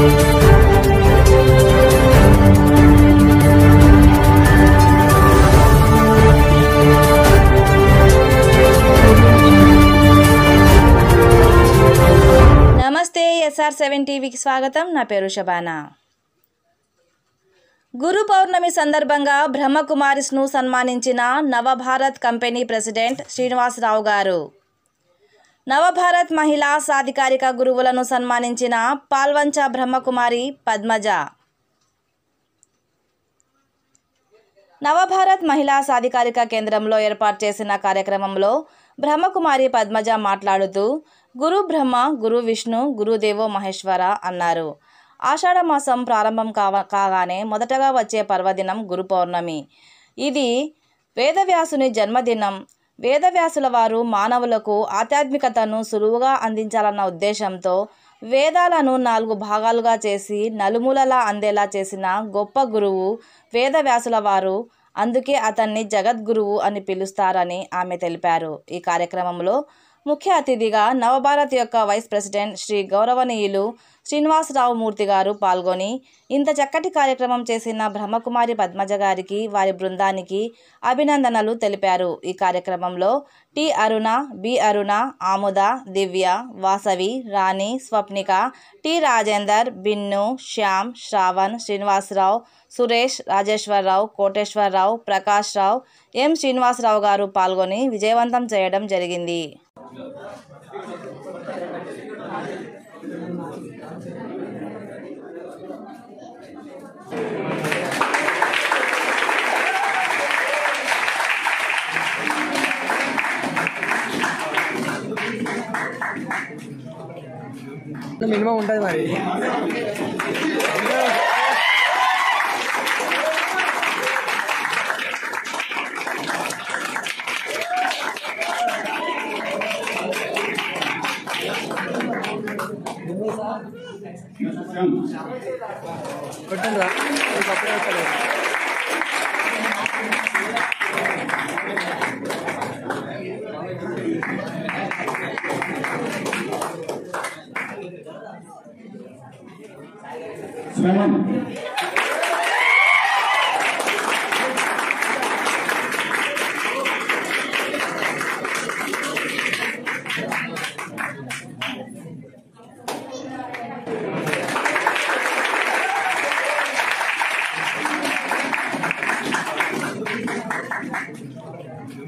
నమస్తే SR seven టీవీకి స్వాగతం. నా పేరు శబానా. గురు పౌర్ణమి సందర్భంగా బ్రహ్మకుమారిస్ను సన్మానించిన నవభారత్ కంపెనీ ప్రెసిడెంట్ శ్రీనివాసరావు గారు. నవభారత్ మహిళా సాధికారిక గురువులను సన్మానించిన పాల్వంచ బ్రహ్మకుమారి పద్మజ. నవభారత్ మహిళా సాధికారిక కేంద్రంలో ఏర్పాటు చేసిన కార్యక్రమంలో బ్రహ్మకుమారి పద్మజ మాట్లాడుతూ గురు బ్రహ్మ గురు విష్ణు గురుదేవో మహేశ్వర అన్నారు. ఆషాఢ మాసం ప్రారంభం కావ కాగానే మొదటగా వచ్చే పర్వదినం గురు పౌర్ణమి. ఇది వేదవ్యాసుని జన్మదినం వేదవ్యాసుల వారు మానవులకు ఆధ్యాత్మికతను సులువుగా అందించాలన్న ఉద్దేశంతో వేదాలను నాలుగు భాగాలుగా చేసి నలుమూలలా అందేలా చేసిన గొప్ప గురువు వేదవ్యాసుల వారు అందుకే అతన్ని జగద్గురువు అని పిలుస్తారని ఆమె తెలిపారు. ఈ కార్యక్రమంలో ముఖ్య అతిథిగా నవభారత్ యొక్క వైస్ ప్రెసిడెంట్ శ్రీ గౌరవనీయులు శ్రీనివాసరావు మూర్తి గారు పాల్గొని ఇంత చక్కటి కార్యక్రమం చేసిన బ్రహ్మకుమారి పద్మజ గారికి వారి బృందానికి అభినందనలు తెలిపారు. ఈ కార్యక్రమంలో T Aruna B Aruna Amuda Divya Vasavi Rani Swapnika T Rajender Binnu Shyam Shravan Srinivasarao Suresh Rajeswararao Koteswararao Prakash Rao M Srinivasarao గారు పాల్గొని విజయవంతం చేయడం జరిగింది. మినిమం ఉంటుంది మరి కొట్టండి రా నీకు అప్పుడే వస్తలేదు. శ్రవణ్